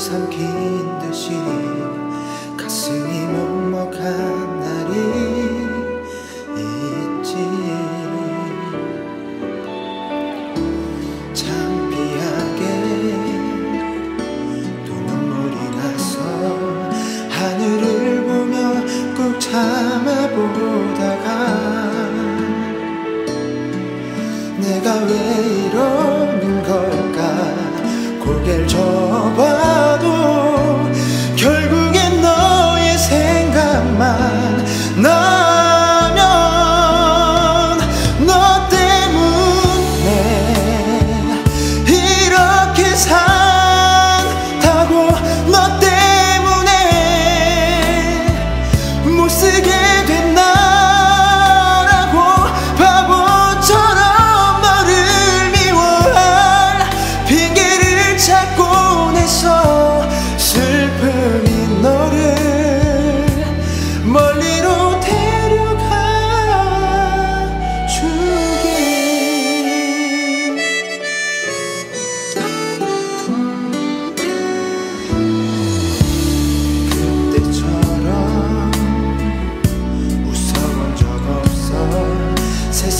삼킨 듯이 가슴이 먹먹한 again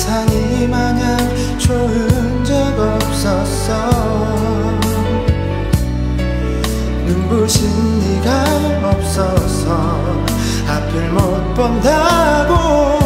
세상이 마냥 좋은 적 없었어. 눈부신 네가 없어서 앞을 못 본다고.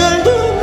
人的。